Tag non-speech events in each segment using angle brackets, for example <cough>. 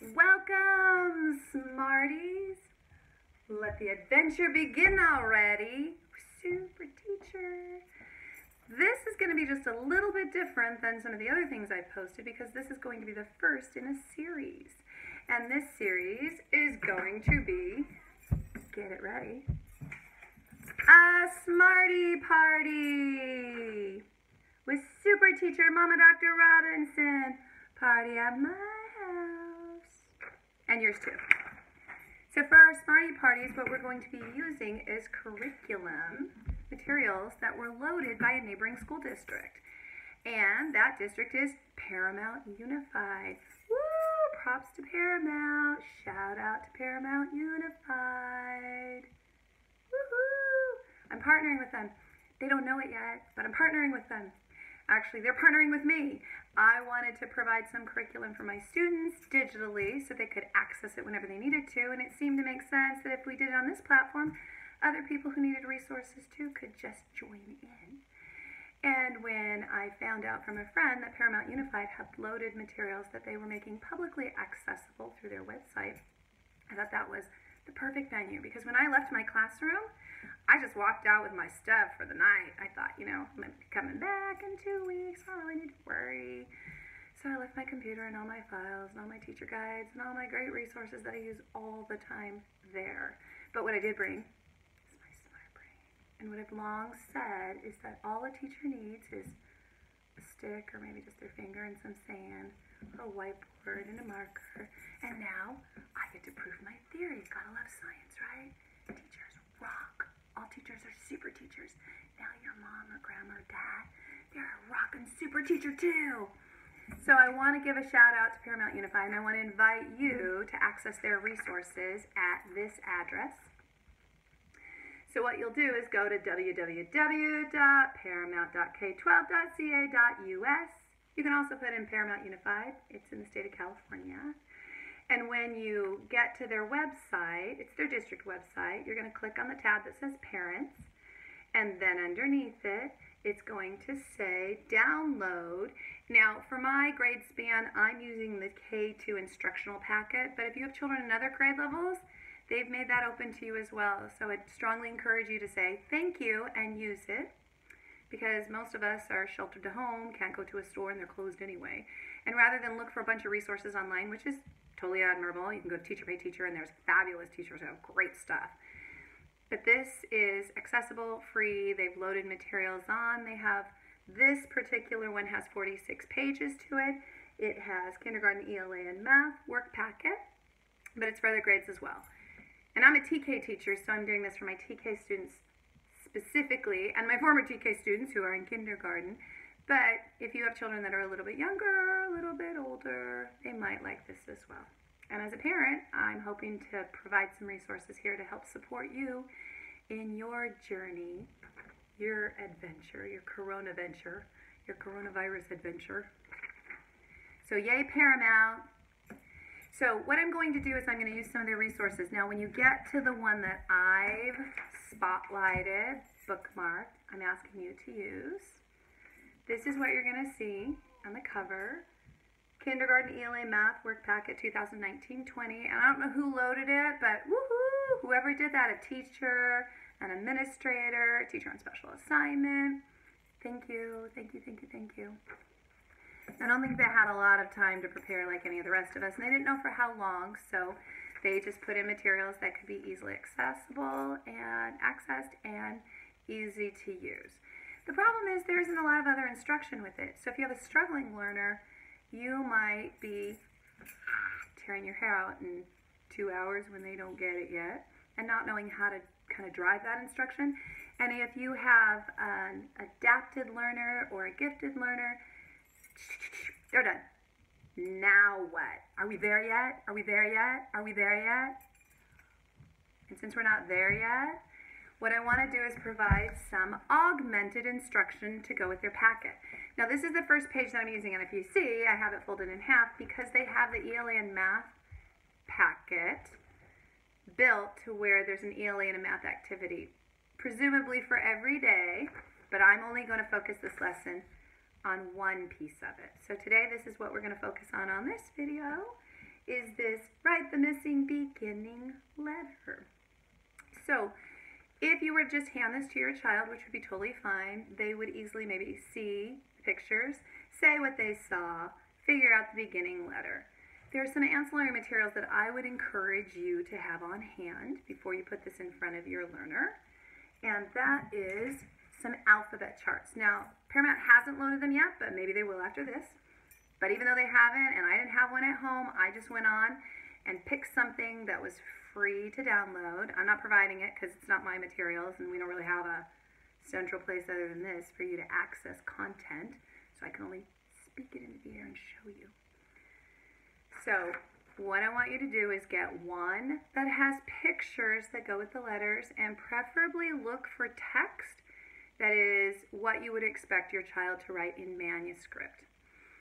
Welcome, Smarties. Let the adventure begin already. Super teacher. This is going to be just a little bit different than some of the other things I've posted because this is going to be the first in a series. And this series is going to be, get it ready, a Smarty Party with Super Teacher Mama Dr. Robinson. Party at my house. And yours too. So for our Smarty Parties, what we're going to be using is curriculum materials that were loaded by a neighboring school district. And that district is Paramount Unified. Woo! Props to Paramount. Shout out to Paramount Unified. Woohoo! I'm partnering with them. They don't know it yet, but I'm partnering with them. Actually, they're partnering with me. I wanted to provide some curriculum for my students digitally so they could access it whenever they needed to, and it seemed to make sense that if we did it on this platform, other people who needed resources too could just join in. And when I found out from a friend that Paramount Unified had loaded materials that they were making publicly accessible through their website, I thought that was the perfect venue because when I left my classroom, I just walked out with my stuff for the night. I thought, you know, I'm coming back in two weeks. I don't really need to worry. So I left my computer and all my files and all my teacher guides and all my great resources that I use all the time there. But what I did bring is my smart brain. And what I've long said is that all a teacher needs is a stick or maybe just their finger and some sand, a whiteboard and a marker. And now I get to prove my theories. Gotta love science, right? Teachers rock all teachers are super teachers. Now your mom or grandma or dad, they're a rockin' super teacher too. So I want to give a shout out to Paramount Unified and I want to invite you to access their resources at this address. So what you'll do is go to www.paramount.k12.ca.us. You can also put in Paramount Unified. It's in the state of California. And when you get to their website, it's their district website, you're going to click on the tab that says Parents. And then underneath it, it's going to say Download. Now, for my grade span, I'm using the K2 instructional packet. But if you have children in other grade levels, they've made that open to you as well. So I'd strongly encourage you to say thank you and use it because most of us are sheltered to home, can't go to a store, and they're closed anyway. And rather than look for a bunch of resources online, which is totally admirable. You can go to Teacher Pay Teacher, and there's fabulous teachers who have great stuff. But this is accessible, free. They've loaded materials on. They have this particular one has 46 pages to it. It has kindergarten ELA and math work packet, but it's for other grades as well. And I'm a TK teacher, so I'm doing this for my TK students specifically, and my former TK students who are in kindergarten. But if you have children that are a little bit younger, a little bit older, they might like this as well. And as a parent, I'm hoping to provide some resources here to help support you in your journey, your adventure, your corona venture, your coronavirus adventure. So, yay, Paramount. So, what I'm going to do is I'm going to use some of their resources. Now, when you get to the one that I've spotlighted, bookmarked, I'm asking you to use. This is what you're going to see on the cover. Kindergarten ELA Math Work Packet 2019-20. And I don't know who loaded it, but woohoo! Whoever did that, a teacher, an administrator, a teacher on special assignment. Thank you, thank you, thank you, thank you. I don't think they had a lot of time to prepare like any of the rest of us, and they didn't know for how long, so they just put in materials that could be easily accessible and accessed and easy to use. The problem is there isn't a lot of other instruction with it. So if you have a struggling learner, you might be tearing your hair out in two hours when they don't get it yet and not knowing how to kind of drive that instruction. And if you have an adapted learner or a gifted learner, they're done. Now what? Are we there yet? Are we there yet? Are we there yet? And since we're not there yet, what I want to do is provide some augmented instruction to go with your packet. Now this is the first page that I'm using and if you see I have it folded in half because they have the ELA and math packet built to where there's an ELA and a math activity presumably for every day but I'm only going to focus this lesson on one piece of it. So today this is what we're going to focus on on this video is this write the missing beginning letter. So if you were to just hand this to your child, which would be totally fine, they would easily maybe see pictures, say what they saw, figure out the beginning letter. There are some ancillary materials that I would encourage you to have on hand before you put this in front of your learner, and that is some alphabet charts. Now, Paramount hasn't loaded them yet, but maybe they will after this. But even though they haven't, and I didn't have one at home, I just went on and picked something that was free to download. I'm not providing it because it's not my materials, and we don't really have a central place other than this for you to access content. So I can only speak it into the air and show you. So what I want you to do is get one that has pictures that go with the letters and preferably look for text that is what you would expect your child to write in manuscript.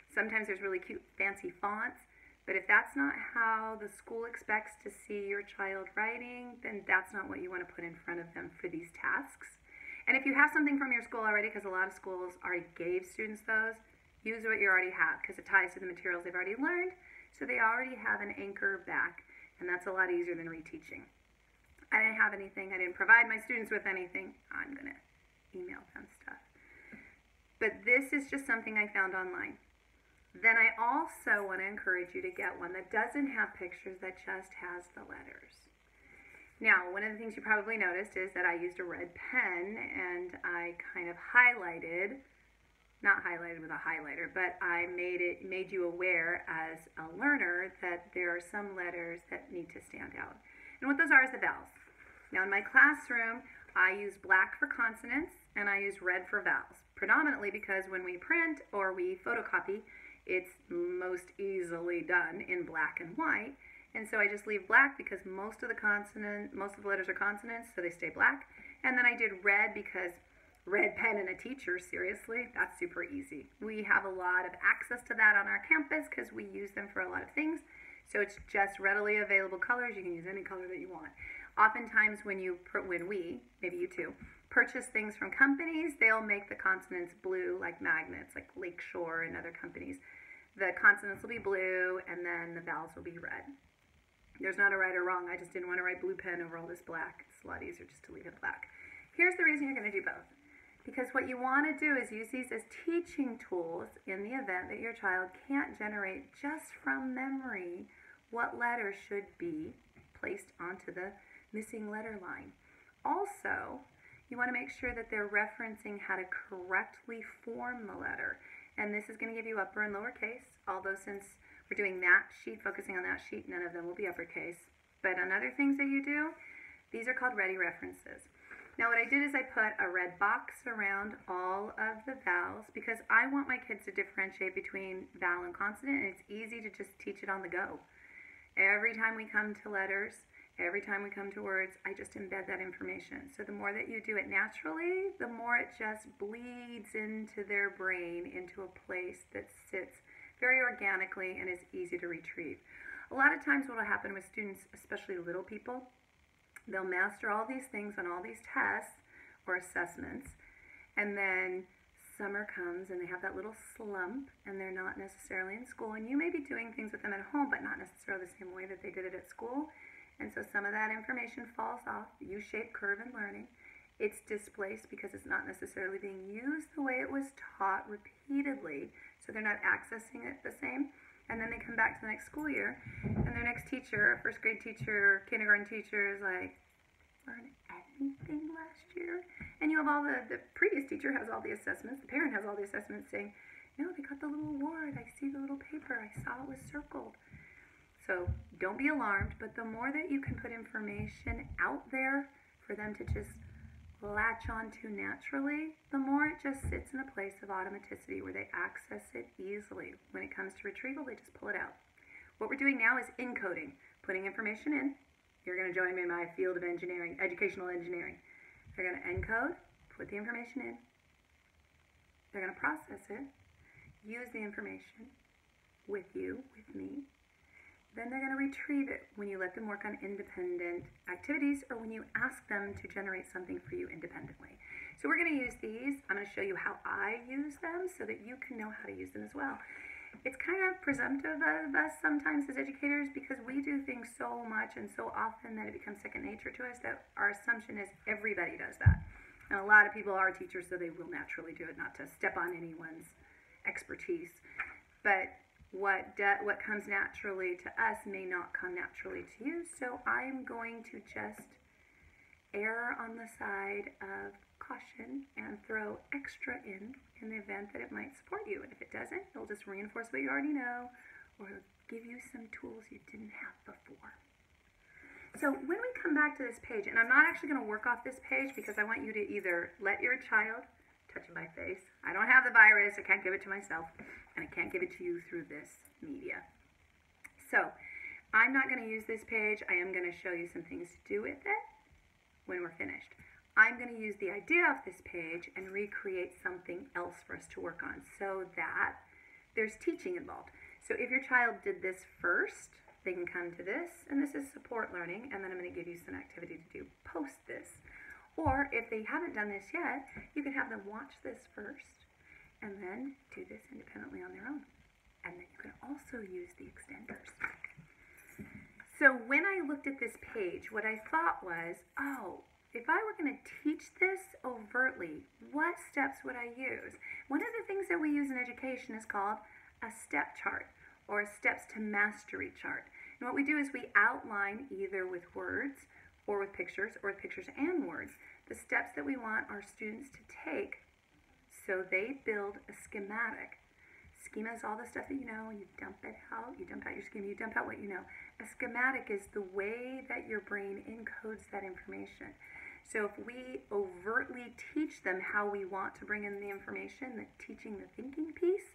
Sometimes there's really cute fancy fonts, but if that's not how the school expects to see your child writing, then that's not what you want to put in front of them for these tasks. And if you have something from your school already, because a lot of schools already gave students those, use what you already have because it ties to the materials they've already learned so they already have an anchor back, and that's a lot easier than reteaching. I didn't have anything, I didn't provide my students with anything. I'm going to email them stuff. But this is just something I found online. Then I also want to encourage you to get one that doesn't have pictures, that just has the letters. Now, one of the things you probably noticed is that I used a red pen and I kind of highlighted not highlighted with a highlighter, but I made it made you aware as a learner that there are some letters that need to stand out. And what those are is the vowels. Now in my classroom, I use black for consonants and I use red for vowels, predominantly because when we print or we photocopy, it's most easily done in black and white. And so I just leave black because most of the consonant, most of the letters are consonants, so they stay black. And then I did red because red pen and a teacher, seriously, that's super easy. We have a lot of access to that on our campus because we use them for a lot of things. So it's just readily available colors. You can use any color that you want. Oftentimes when you, when we, maybe you too, purchase things from companies, they'll make the consonants blue like magnets, like Lakeshore and other companies. The consonants will be blue and then the vowels will be red. There's not a right or wrong. I just didn't want to write blue pen over all this black. It's a lot easier just to leave it black. Here's the reason you're going to do both. Because what you want to do is use these as teaching tools in the event that your child can't generate just from memory what letter should be placed onto the missing letter line. Also, you want to make sure that they're referencing how to correctly form the letter. And this is going to give you upper and lower case, although since we're doing that sheet, focusing on that sheet, none of them will be uppercase. But on other things that you do, these are called ready references. Now what I did is I put a red box around all of the vowels because I want my kids to differentiate between vowel and consonant and it's easy to just teach it on the go. Every time we come to letters, every time we come to words, I just embed that information. So the more that you do it naturally, the more it just bleeds into their brain into a place that sits very organically and is easy to retrieve. A lot of times what will happen with students, especially little people, They'll master all these things on all these tests or assessments, and then summer comes and they have that little slump and they're not necessarily in school. And you may be doing things with them at home, but not necessarily the same way that they did it at school. And so some of that information falls off, U shaped curve in learning. It's displaced because it's not necessarily being used the way it was taught repeatedly, so they're not accessing it the same and then they come back to the next school year, and their next teacher, first grade teacher, kindergarten teacher, is like, learn anything last year? And you have all the, the previous teacher has all the assessments, the parent has all the assessments saying, no, they got the little award, I see the little paper, I saw it was circled. So don't be alarmed, but the more that you can put information out there for them to just latch onto naturally, the more it just sits in a place of automaticity where they access it easily. When it comes to retrieval, they just pull it out. What we're doing now is encoding, putting information in. You're going to join me in my field of engineering, educational engineering. They're going to encode, put the information in. They're going to process it, use the information with you, with me, then they're going to retrieve it when you let them work on independent activities or when you ask them to generate something for you independently. So we're going to use these. I'm going to show you how I use them so that you can know how to use them as well. it's kind of presumptive of us sometimes as educators because we do things so much and so often that it becomes second nature to us that our assumption is everybody does that. And a lot of people are teachers, so they will naturally do it, not to step on anyone's expertise. But what de- what comes naturally to us may not come naturally to you. So I'm going to just err on the side of caution and throw extra in in the event that it might support you. And if it doesn't, it'll just reinforce what you already know or give you some tools you didn't have before. So when we come back to this page, and I'm not actually going to work off this page because I want you to either let your child touch my face. I don't have the virus. I can't give it to myself. And I can't give it to you through this media. So I'm not going to use this page. I am going to show you some things to do with it when we're finished. I'm going to use the idea of this page and recreate something else for us to work on so that there's teaching involved. So if your child did this first, they can come to this, and this is support learning, and then I'm going to give you some activity to do post this. Or if they haven't done this yet, you can have them watch this first and then do this independently on their own. And then you can also use the extenders. So when I looked at this page, what I thought was, oh, if I were going to teach this overtly, what steps would I use? One of the things that we use in education is called a step chart or a steps to mastery chart. And what we do is we outline either with words or with pictures or with pictures and words the steps that we want our students to take so they build a schematic. Schema is all the stuff that you know, you dump it out, you dump out your schema, you dump out what you know. A schematic is the way that your brain encodes that information. So if we overtly teach them how we want to bring in the information, the teaching the thinking piece,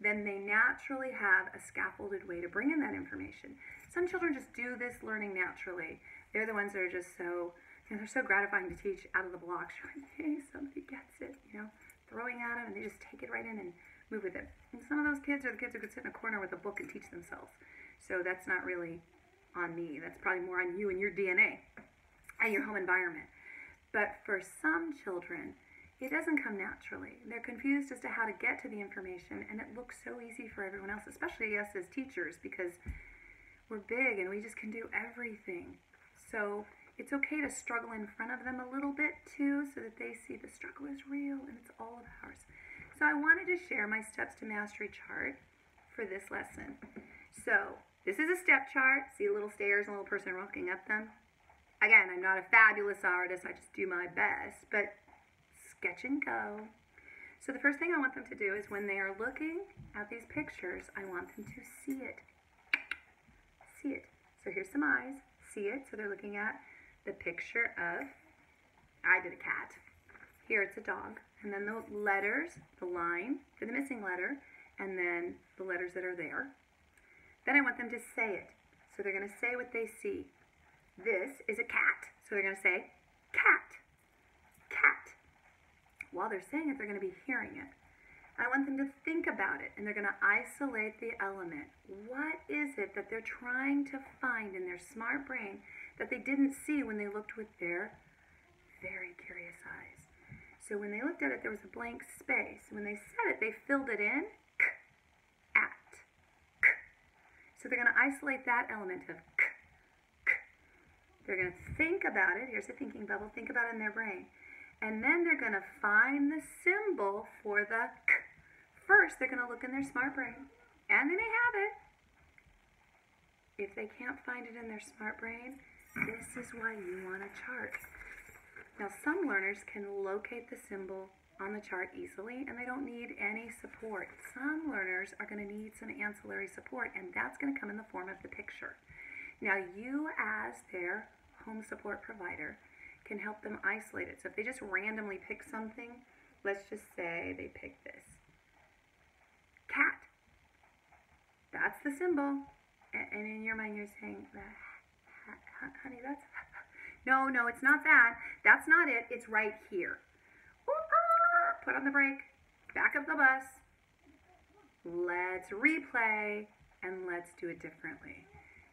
then they naturally have a scaffolded way to bring in that information. Some children just do this learning naturally. They're the ones that are just so, you know, they're so gratifying to teach out of the blocks. <laughs> hey, somebody gets it, you know, throwing at them and they just take it right in and move with it. And some of those kids are the kids who could sit in a corner with a book and teach themselves. So that's not really on me. That's probably more on you and your DNA and your home environment. But for some children, it doesn't come naturally. They're confused as to how to get to the information, and it looks so easy for everyone else, especially us as teachers, because we're big and we just can do everything. So it's okay to struggle in front of them a little bit too, so that they see the struggle is real and it's all of ours. So I wanted to share my steps to mastery chart for this lesson. So this is a step chart. See little stairs and a little person walking up them? Again, I'm not a fabulous artist, I just do my best, but sketch and go. So the first thing I want them to do is when they are looking at these pictures, I want them to see it. See it. So here's some eyes. See it. So they're looking at the picture of, I did a cat. Here it's a dog. And then the letters, the line for the missing letter, and then the letters that are there. Then I want them to say it. So they're going to say what they see. This is a cat. So they're going to say cat, cat. While they're saying it, they're going to be hearing it. I want them to think about it and they're going to isolate the element. What is it that they're trying to find in their smart brain that they didn't see when they looked with their very curious eyes? So when they looked at it, there was a blank space. When they said it, they filled it in. K, at. K. So they're going to isolate that element of k, they're going to think about it. Here's a thinking bubble. Think about it in their brain. And then they're going to find the symbol for the k. First, they're going to look in their smart brain. And they may have it. If they can't find it in their smart brain, this is why you want a chart. Now, some learners can locate the symbol on the chart easily and they don't need any support. Some learners are going to need some ancillary support, and that's going to come in the form of the picture. Now, you, as their home support provider can help them isolate it. So if they just randomly pick something, let's just say they pick this cat. That's the symbol. And in your mind, you're saying, honey, that's. <laughs> No, no, it's not that. That's not it. It's right here. Ah, put on the brake. Back up the bus. Let's replay and let's do it differently.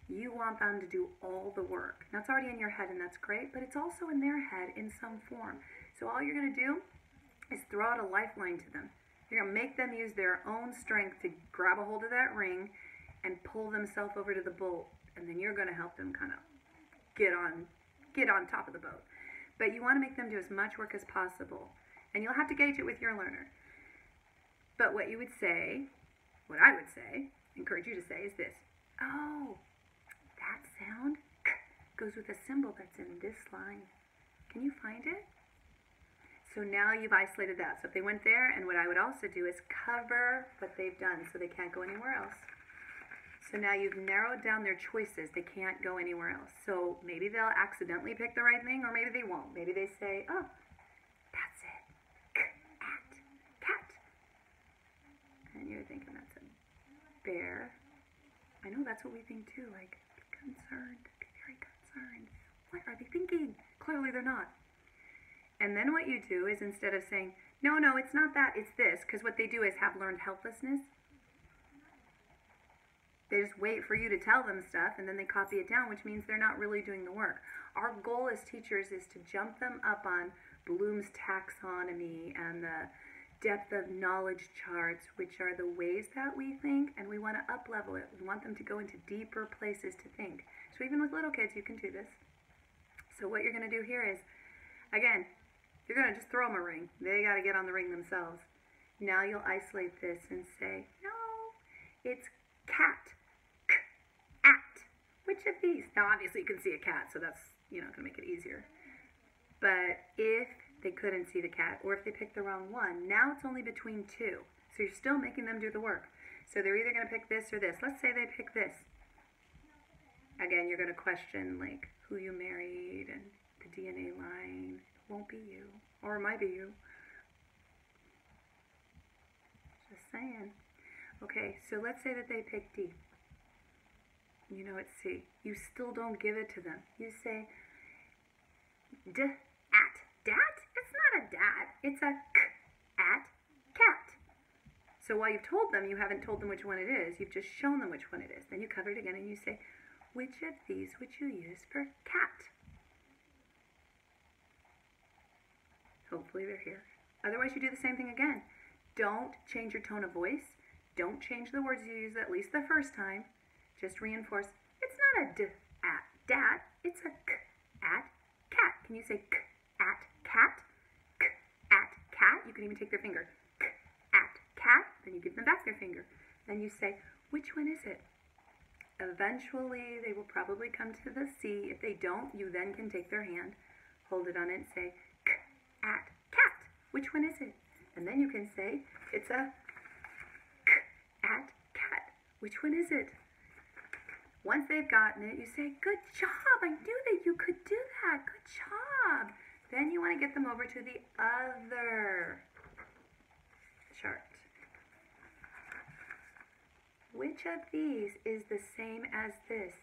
You want them to do all the work. That's already in your head, and that's great, but it's also in their head in some form. So all you're going to do is throw out a lifeline to them. You're going to make them use their own strength to grab a hold of that ring and pull themselves over to the boat. And then you're going to help them kind of get on get on top of the boat. But you want to make them do as much work as possible. And you'll have to gauge it with your learner. But what you would say, what I would say, encourage you to say is this. Oh, that sound goes with a symbol that's in this line. Can you find it? So now you've isolated that. So if they went there, and what I would also do is cover what they've done so they can't go anywhere else. So now you've narrowed down their choices. They can't go anywhere else. So maybe they'll accidentally pick the right thing, or maybe they won't. Maybe they say, oh, that's it. Cat. Cat. And you're thinking that's a bear. I know that's what we think too. Like, be concerned. Be very concerned. What are they thinking? Clearly they're not. And then what you do is instead of saying, no, no, it's not that, it's this, because what they do is have learned helplessness. They just wait for you to tell them stuff and then they copy it down, which means they're not really doing the work. Our goal as teachers is to jump them up on Bloom's taxonomy and the depth of knowledge charts, which are the ways that we think, and we want to up level it. We want them to go into deeper places to think. So even with little kids, you can do this. So what you're going to do here is, again, you're going to just throw them a ring. They got to get on the ring themselves. Now you'll isolate this and say, no, it's cat. K-at. Which of these? Now, obviously, you can see a cat, so that's, you know, going to make it easier. But if they couldn't see the cat, or if they picked the wrong one, now it's only between two. So you're still making them do the work. So they're either going to pick this or this. Let's say they pick this. Again, you're going to question, like, who you married and the DNA line won't be you. Or it might be you. Just saying. Okay, so let's say that they pick D. You know it's C. You still don't give it to them. You say D at dat. It's not a dat. It's a k at cat. So while you've told them, you haven't told them which one it is. You've just shown them which one it is. Then you cover it again and you say, which of these would you use for cat? Hopefully they're here. Otherwise, you do the same thing again. Don't change your tone of voice. Don't change the words you use at least the first time. Just reinforce. It's not a d at dat. It's a k at cat. Can you say k at cat? K at cat. You can even take their finger. K at cat. Then you give them back their finger. Then you say, which one is it? Eventually, they will probably come to the C. If they don't, you then can take their hand, hold it on it, and say, at cat. Which one is it? And then you can say, it's a k at cat. Which one is it? Once they've gotten it, you say, good job. I knew that you could do that. Good job. Then you want to get them over to the other chart. Which of these is the same as this?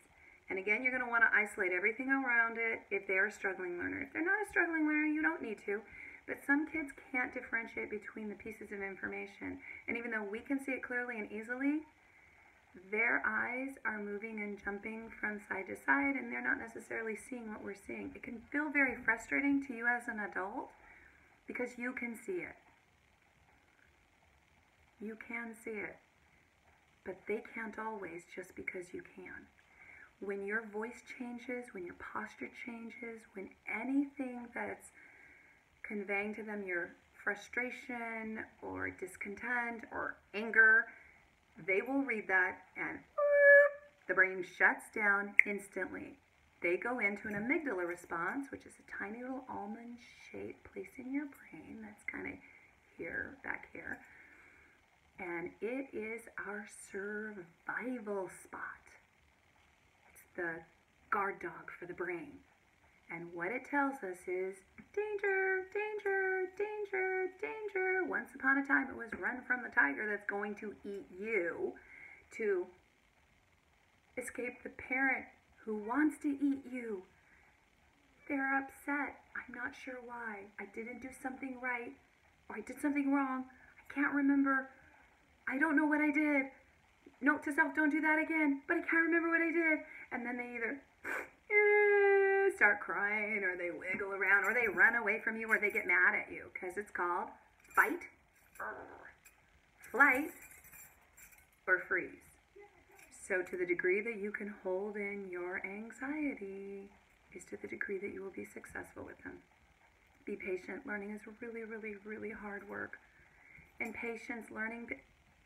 And again, you're going to want to isolate everything around it if they are a struggling learner. If they're not a struggling learner, you don't need to. But some kids can't differentiate between the pieces of information. And even though we can see it clearly and easily, their eyes are moving and jumping from side to side and they're not necessarily seeing what we're seeing. It can feel very frustrating to you as an adult because you can see it. You can see it. But they can't always just because you can when your voice changes, when your posture changes, when anything that's conveying to them your frustration or discontent or anger, they will read that and the brain shuts down instantly. They go into an amygdala response, which is a tiny little almond shaped place in your brain that's kind of here, back here. And it is our survival spot It's the guard dog for the brain. And what it tells us is danger, danger, danger, danger. Once upon a time, it was run from the tiger that's going to eat you to escape the parent who wants to eat you. They're upset. I'm not sure why. I didn't do something right or I did something wrong. I can't remember. I don't know what I did. Note to self, don't do that again. But I can't remember what I did and then they either <laughs> start crying or they wiggle around or they run away from you or they get mad at you because it's called fight flight or freeze. So, to the degree that you can hold in your anxiety, is to the degree that you will be successful with them. Be patient. Learning is really, really, really hard work. And patience, learning,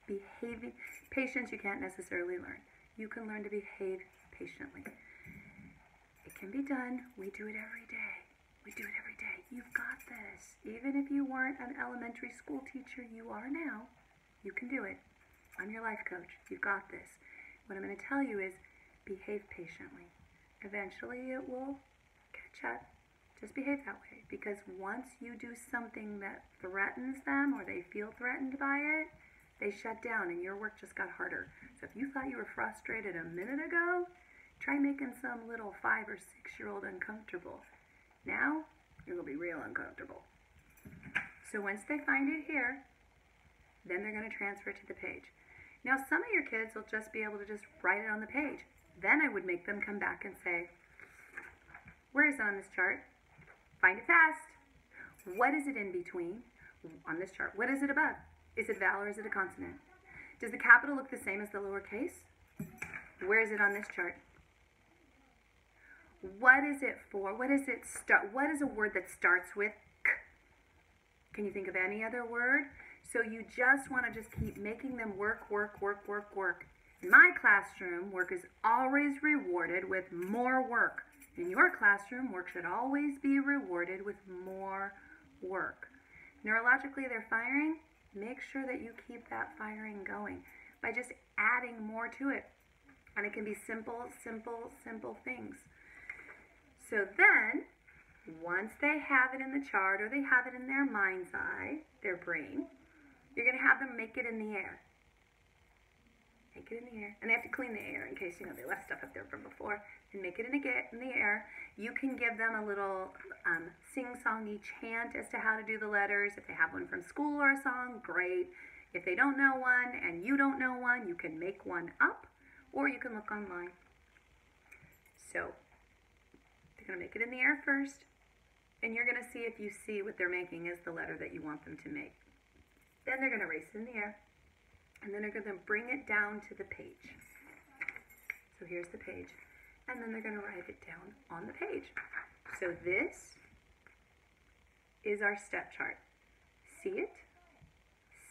behaving, patience you can't necessarily learn. You can learn to behave patiently. Can be done. We do it every day. We do it every day. You've got this. Even if you weren't an elementary school teacher, you are now. You can do it. I'm your life coach. You've got this. What I'm going to tell you is behave patiently. Eventually it will catch up. Just behave that way because once you do something that threatens them or they feel threatened by it, they shut down and your work just got harder. So if you thought you were frustrated a minute ago, try making some little five or six year old uncomfortable. Now, you're going to be real uncomfortable. So once they find it here, then they're going to transfer it to the page. Now, some of your kids will just be able to just write it on the page. Then I would make them come back and say, where is it on this chart? Find it fast. What is it in between on this chart? What is it above? Is it vowel or is it a consonant? Does the capital look the same as the lowercase? Where is it on this chart? What is it for? What is it start? What is a word that starts with k? Can you think of any other word? So you just want to just keep making them work, work, work, work, work. In my classroom, work is always rewarded with more work. In your classroom, work should always be rewarded with more work. Neurologically, they're firing. Make sure that you keep that firing going by just adding more to it. And it can be simple, simple, simple things. So then, once they have it in the chart or they have it in their mind's eye, their brain, you're going to have them make it in the air. Make it in the air. And they have to clean the air in case, you know, they left stuff up there from before. And make it in, the air. You can give them a little um, sing-songy chant as to how to do the letters. If they have one from school or a song, great. If they don't know one and you don't know one, you can make one up or you can look online. So you're going to make it in the air first, and you're going to see if you see what they're making is the letter that you want them to make. Then they're going to race it in the air, and then they're going to bring it down to the page. So here's the page, and then they're going to write it down on the page. So this is our step chart. See it,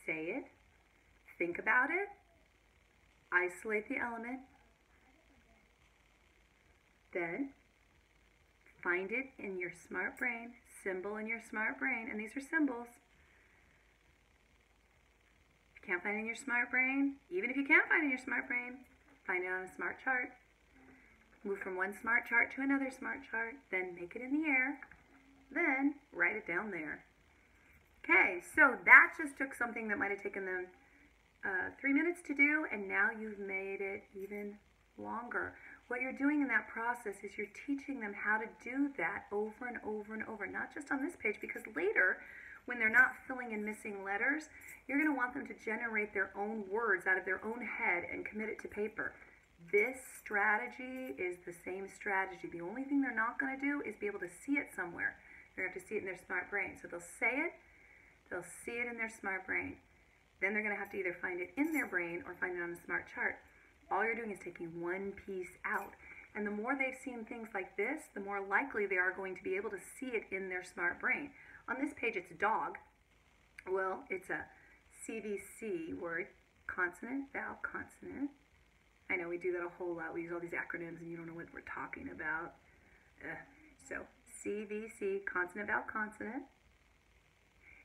say it, think about it, isolate the element, then Find it in your smart brain, symbol in your smart brain, and these are symbols. If you can't find it in your smart brain, even if you can't find it in your smart brain, find it on a smart chart. Move from one smart chart to another smart chart, then make it in the air, then write it down there. Okay, so that just took something that might have taken them uh, three minutes to do, and now you've made it even longer. What you're doing in that process is you're teaching them how to do that over and over and over, not just on this page, because later, when they're not filling in missing letters, you're going to want them to generate their own words out of their own head and commit it to paper. This strategy is the same strategy. The only thing they're not going to do is be able to see it somewhere. They're going to have to see it in their smart brain. So they'll say it, they'll see it in their smart brain. Then they're going to have to either find it in their brain or find it on a smart chart all you're doing is taking one piece out. And the more they've seen things like this, the more likely they are going to be able to see it in their smart brain. On this page, it's a dog. Well, it's a CVC word, consonant, vowel, consonant. I know we do that a whole lot. We use all these acronyms and you don't know what we're talking about. Ugh. So, CVC, consonant, vowel, consonant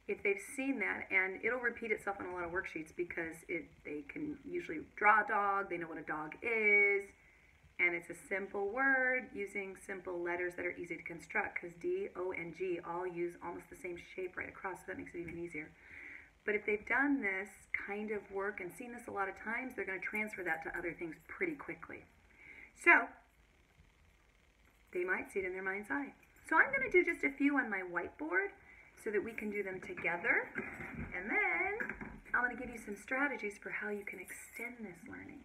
if they've seen that, and it'll repeat itself on a lot of worksheets because it they can usually draw a dog, they know what a dog is, and it's a simple word using simple letters that are easy to construct because D, O, and G all use almost the same shape right across, so that makes it even easier. But if they've done this kind of work and seen this a lot of times, they're going to transfer that to other things pretty quickly. So, they might see it in their mind's eye. So I'm going to do just a few on my whiteboard so that we can do them together. And then I'm going to give you some strategies for how you can extend this learning.